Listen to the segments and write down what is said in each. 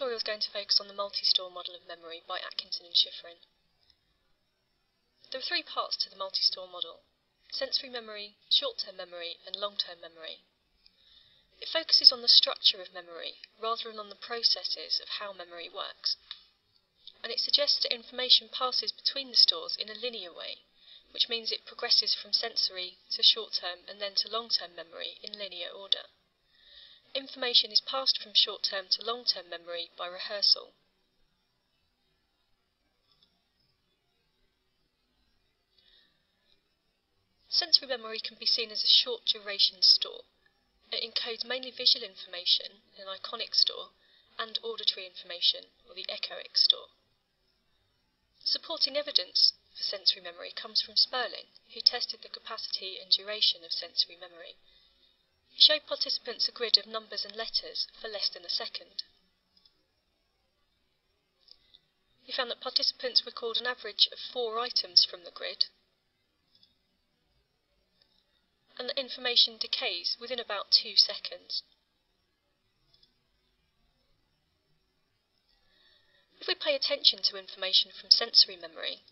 tutorial is going to focus on the multi-store model of memory by Atkinson and Shiffrin. There are three parts to the multi-store model, sensory memory, short-term memory and long-term memory. It focuses on the structure of memory rather than on the processes of how memory works. And it suggests that information passes between the stores in a linear way, which means it progresses from sensory to short-term and then to long-term memory in linear order. Information is passed from short-term to long-term memory by rehearsal. Sensory memory can be seen as a short duration store. It encodes mainly visual information, an iconic store, and auditory information, or the echoic store. Supporting evidence for sensory memory comes from Sperling, who tested the capacity and duration of sensory memory. He showed participants a grid of numbers and letters for less than a second. He found that participants recalled an average of four items from the grid, and that information decays within about two seconds. If we pay attention to information from sensory memory,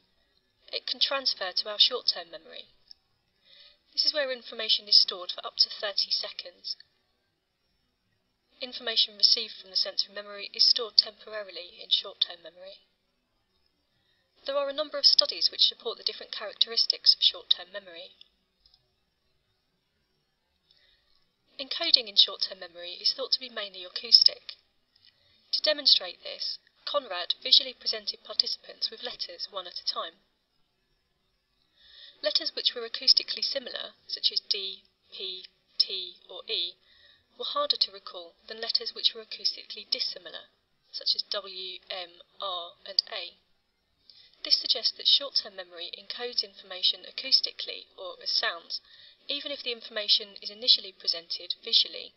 it can transfer to our short-term memory. This is where information is stored for up to 30 seconds. Information received from the sensory memory is stored temporarily in short-term memory. There are a number of studies which support the different characteristics of short-term memory. Encoding in short-term memory is thought to be mainly acoustic. To demonstrate this, Conrad visually presented participants with letters one at a time. Letters which were acoustically similar, such as D, P, T, or E, were harder to recall than letters which were acoustically dissimilar, such as W, M, R, and A. This suggests that short-term memory encodes information acoustically, or as sounds, even if the information is initially presented visually.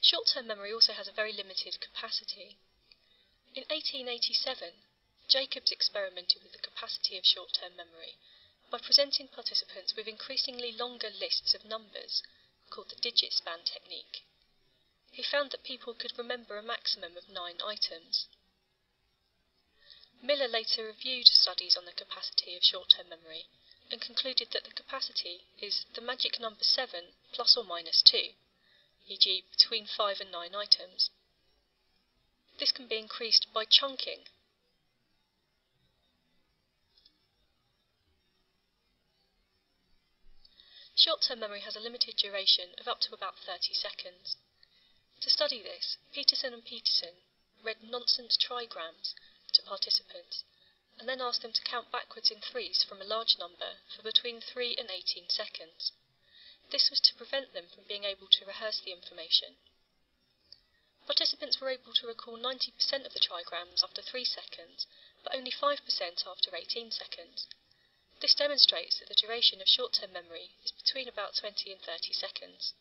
Short-term memory also has a very limited capacity. In 1887, Jacobs experimented with the capacity of short-term memory by presenting participants with increasingly longer lists of numbers, called the digit span technique. He found that people could remember a maximum of nine items. Miller later reviewed studies on the capacity of short-term memory and concluded that the capacity is the magic number 7 plus or minus 2, e.g. between 5 and 9 items. This can be increased by chunking. Short-term memory has a limited duration of up to about 30 seconds. To study this, Peterson and Peterson read nonsense trigrams to participants, and then asked them to count backwards in threes from a large number for between 3 and 18 seconds. This was to prevent them from being able to rehearse the information. Participants were able to recall 90% of the trigrams after 3 seconds, but only 5% after 18 seconds. This demonstrates that the duration of short-term memory is between about 20 and 30 seconds.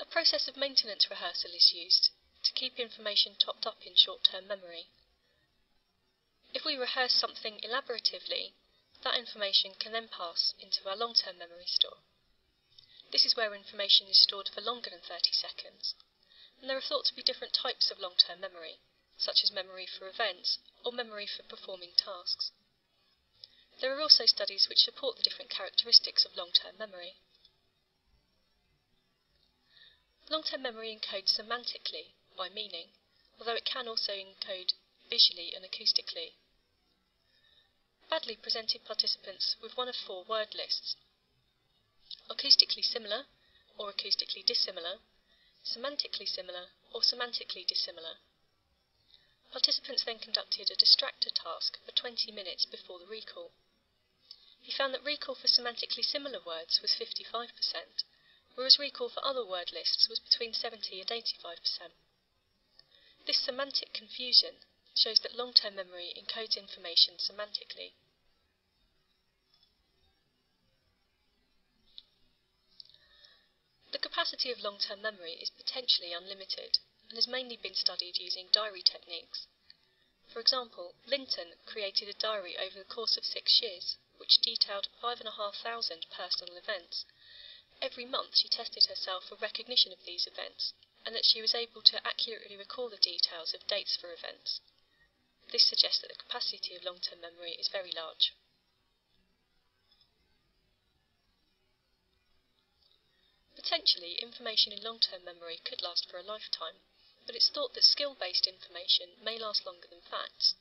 A process of maintenance rehearsal is used to keep information topped up in short-term memory. If we rehearse something elaboratively, that information can then pass into our long-term memory store. This is where information is stored for longer than 30 seconds, and there are thought to be different types of long-term memory, such as memory for events or memory for performing tasks. There are also studies which support the different characteristics of long-term memory. Long-term memory encodes semantically, by meaning, although it can also encode visually and acoustically. Baddeley presented participants with one of four word lists. Acoustically similar, or acoustically dissimilar, semantically similar, or semantically dissimilar. Participants then conducted a distractor task for 20 minutes before the recall. He found that recall for semantically similar words was 55%, whereas recall for other word lists was between 70 and 85%. This semantic confusion shows that long-term memory encodes information semantically. The capacity of long-term memory is potentially unlimited and has mainly been studied using diary techniques. For example, Linton created a diary over the course of six years, which detailed 5,500 personal events. Every month she tested herself for recognition of these events, and that she was able to accurately recall the details of dates for events. This suggests that the capacity of long-term memory is very large. Potentially, information in long-term memory could last for a lifetime, but it's thought that skill-based information may last longer than facts.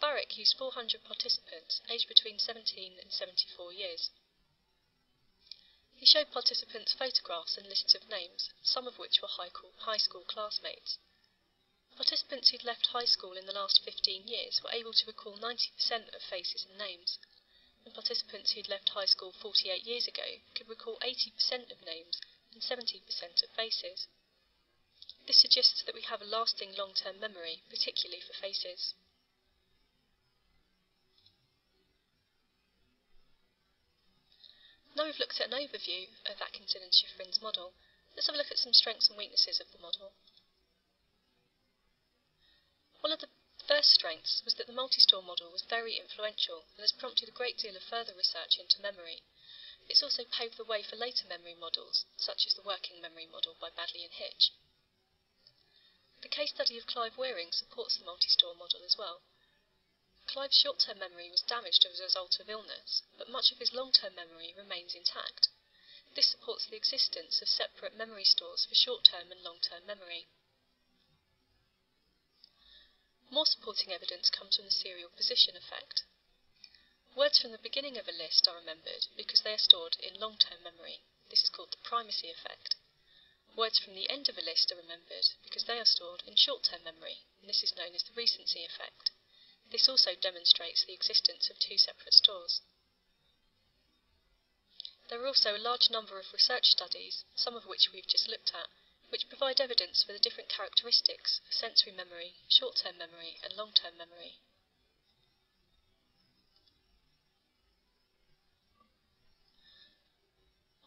Bahrick used 400 participants aged between 17 and 74 years. He showed participants photographs and lists of names, some of which were high school classmates. Participants who'd left high school in the last 15 years were able to recall 90% of faces and names, and participants who'd left high school 48 years ago could recall 80% of names and 70% of faces. This suggests that we have a lasting long-term memory, particularly for faces. Now we've looked at an overview of Atkinson and Shiffrin's model, let's have a look at some strengths and weaknesses of the model. One of the first strengths was that the multi-store model was very influential and has prompted a great deal of further research into memory. It's also paved the way for later memory models, such as the working memory model by Baddeley and Hitch. The case study of Clive Wearing supports the multi-store model as well. Clive's short-term memory was damaged as a result of illness, but much of his long-term memory remains intact. This supports the existence of separate memory stores for short-term and long-term memory. More supporting evidence comes from the serial position effect. Words from the beginning of a list are remembered because they are stored in long-term memory. This is called the primacy effect. Words from the end of a list are remembered because they are stored in short-term memory, and this is known as the recency effect. This also demonstrates the existence of two separate stores. There are also a large number of research studies, some of which we've just looked at, which provide evidence for the different characteristics of sensory memory, short-term memory, and long-term memory.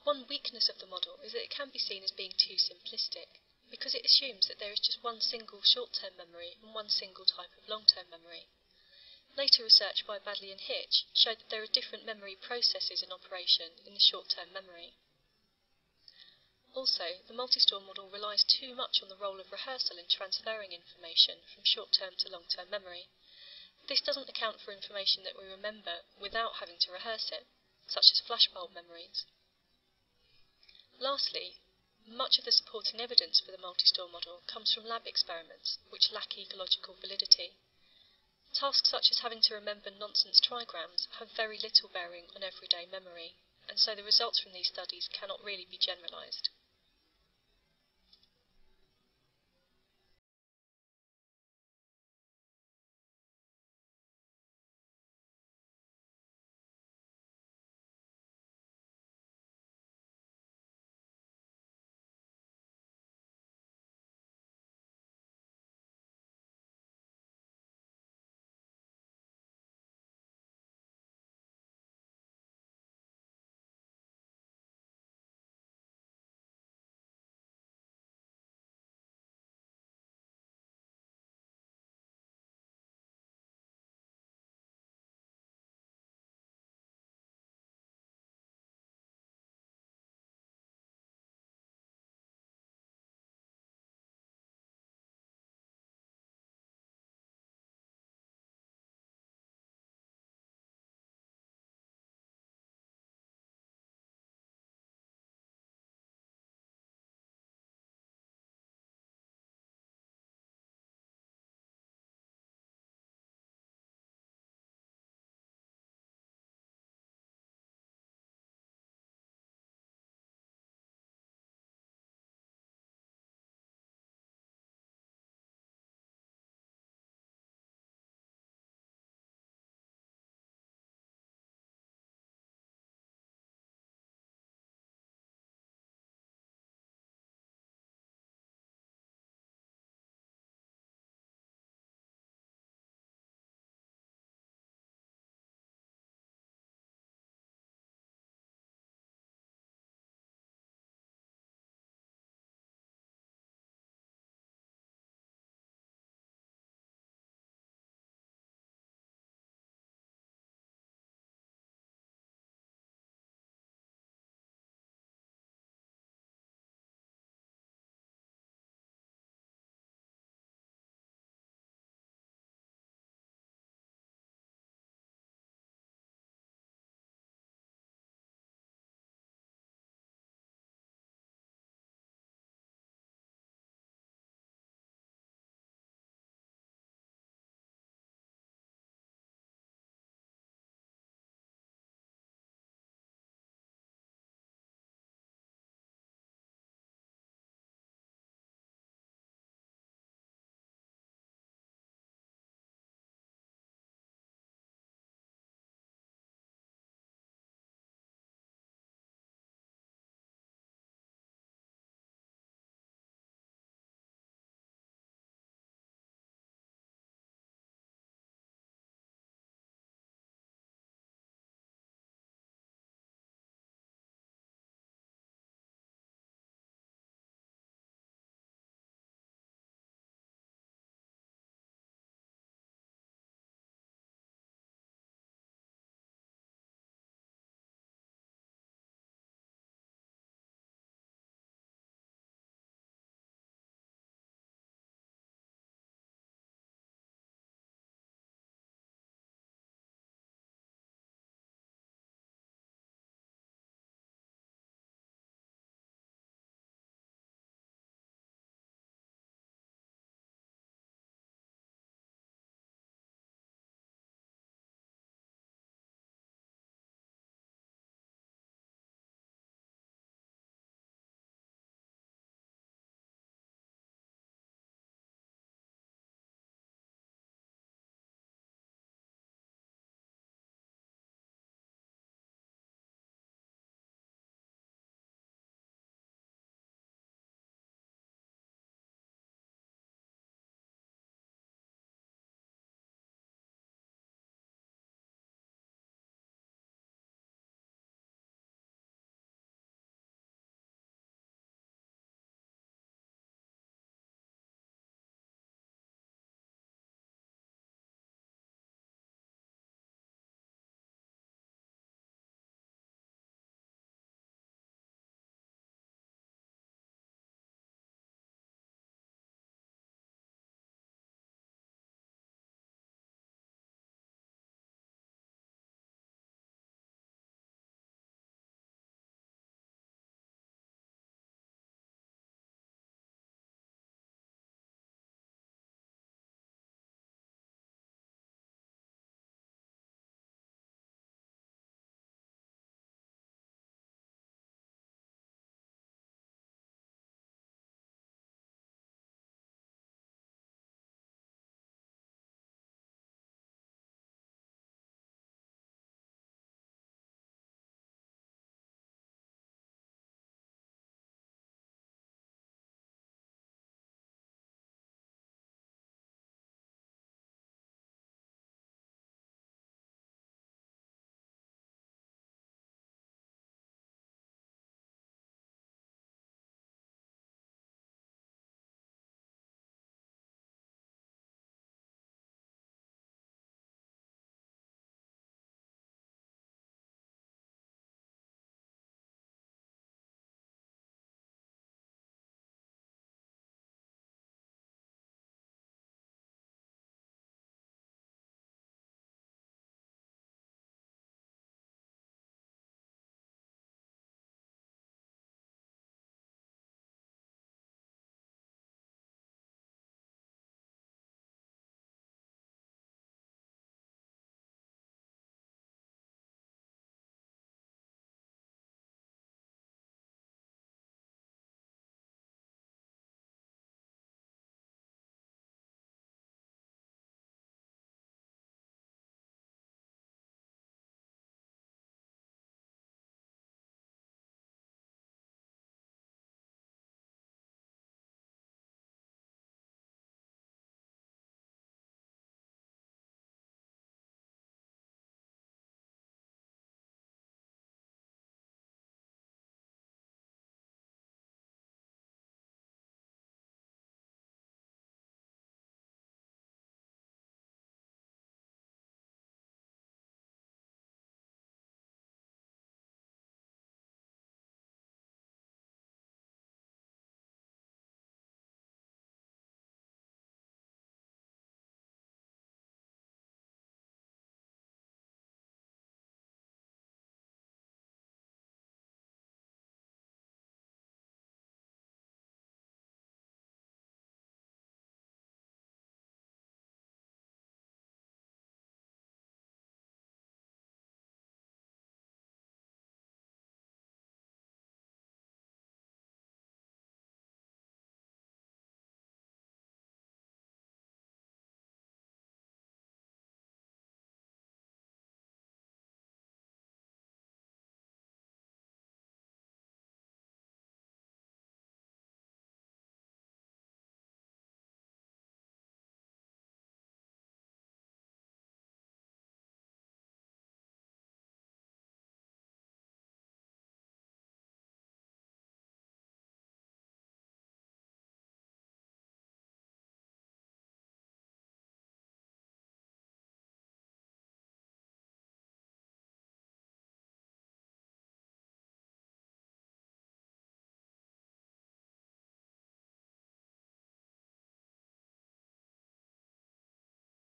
One weakness of the model is that it can be seen as being too simplistic, because it assumes that there is just one single short-term memory and one single type of long-term memory. Later research by Baddeley and Hitch showed that there are different memory processes in operation in the short-term memory. Also, the multi-store model relies too much on the role of rehearsal in transferring information from short-term to long-term memory. This doesn't account for information that we remember without having to rehearse it, such as flashbulb memories. Lastly, much of the supporting evidence for the multi-store model comes from lab experiments, which lack ecological validity. Tasks such as having to remember nonsense trigrams have very little bearing on everyday memory, and so the results from these studies cannot really be generalized.